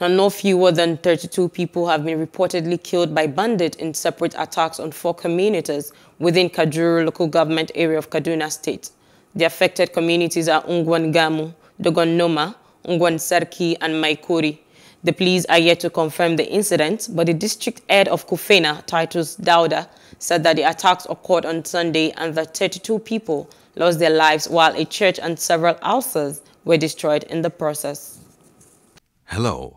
Now, no fewer than 32 people have been reportedly killed by bandits in separate attacks on four communities within Kajuru local government area of Kaduna State. The affected communities are Ungwan Gamu, Dogon Noma, Ungwan Sarki, and Maikuri. The police are yet to confirm the incident, but the district head of Kufana, Titus Dauda, said that the attacks occurred on Sunday and that 32 people lost their lives while a church and several houses were destroyed in the process. Hello.